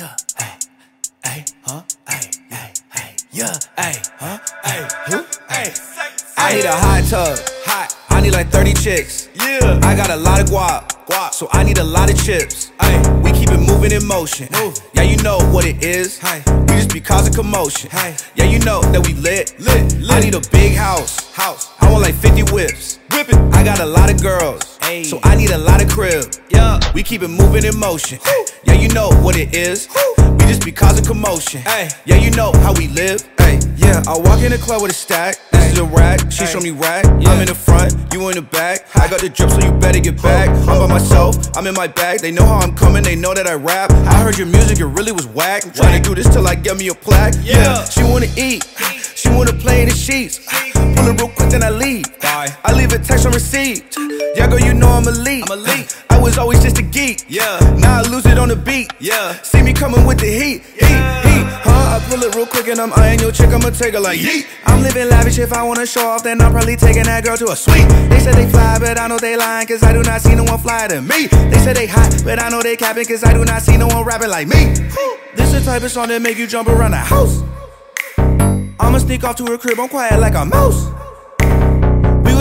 yeah, hey, hey, huh, hey, hey, hey, yeah, hey, huh, hey, hey. I need a hot tub, hot. I need like 30 chicks. Yeah. I got a lot of guap, guap. So I need a lot of chips. Ay, we keep it moving in motion. Move. Yeah, you know what it is. Hey. We just be causing commotion. Hey. Yeah, you know that we lit. lit. Lit. I need a big house. House. I want like 50 whips. Whip it. I got a lot of girls. So I need a lot of crib. Yeah. We keep it moving in motion. Woo. Yeah, you know what it is. Woo. We just be causing commotion. Ay. Yeah, you know how we live. Ay. Yeah, I walk in the club with a stack. This is a rack. She show me rack. Yeah. I'm in the front, you in the back. I got the drip, so you better get back. I'm by myself, I'm in my bag. They know how I'm coming, they know that I rap. I heard your music, it really was whack. I'm trying to do this till I get me a plaque. Yeah, she wanna eat, she wanna play in the sheets. Pull it real quick, then I leave. I leave a text on receipt. Yeah, girl, you know I'm elite. I'm elite. I was always just a geek. Yeah. Now I lose it on the beat. Yeah. See me coming with the heat. Heat, heat. Huh? I pull it real quick and I'm eyeing your chick. I'ma take her like yeet. I'm living lavish. If I wanna show off, then I'm probably taking that girl to a suite. They said they fly, but I know they lying, cause I do not see no one fly to me. They said they hot, but I know they capping, cause I do not see no one rapping like me. This the type of song that make you jump around the house. I'ma sneak off to her crib, I'm quiet like a mouse.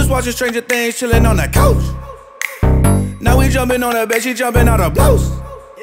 Was watching Stranger Things, chilling on the couch. Now we jumping on the bed, she jumping out her blouse.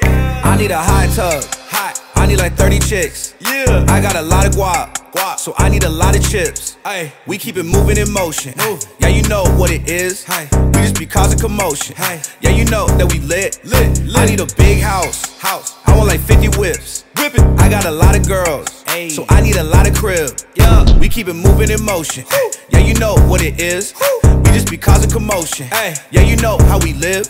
I need a hot tub, hot. I need like 30 chicks. Yeah. I got a lot of guap, guap. So I need a lot of chips. Hey. We keep it moving in motion. Move. Yeah, you know what it is. Hey. We just be causing commotion. Hey. Yeah, you know that we lit. lit. Lit. I need a big house, house. I want like 50 whips. Whip it. I got a lot of girls. Ay. So I need a lot of crib. Yeah. We keep it moving in motion. Woo. Yeah, you know what it is. Woo. We just be causing commotion. Ay. Yeah, you know how we live.